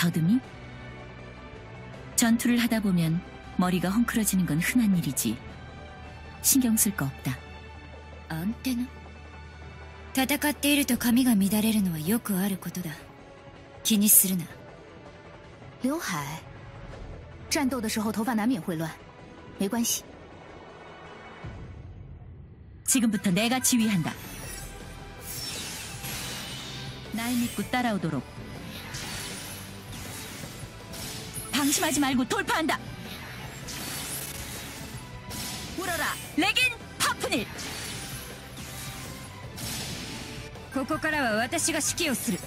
더듬이? 전투를 하다 보면 머리가 헝클어지는 건 흔한 일이지. 신경 쓸 거 없다. アンテナ戦っていると髪が乱れるのはよくあることだ気にするな刘海，战斗的时候头发难免会乱，没关系。 지금부터 내가 지휘한다. 날 믿고 따라오도록. 방심하지 말고 돌파한다. 울어라, 레긴 파프닐. ここからは私が指揮をする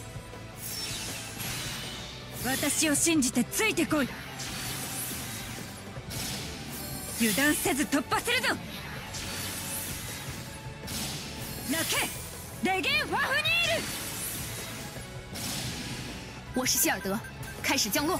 私を信じてついてこい油断せず突破するぞ泣けレゲン・ファフニール我是希尔德，开始降落。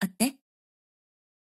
あって。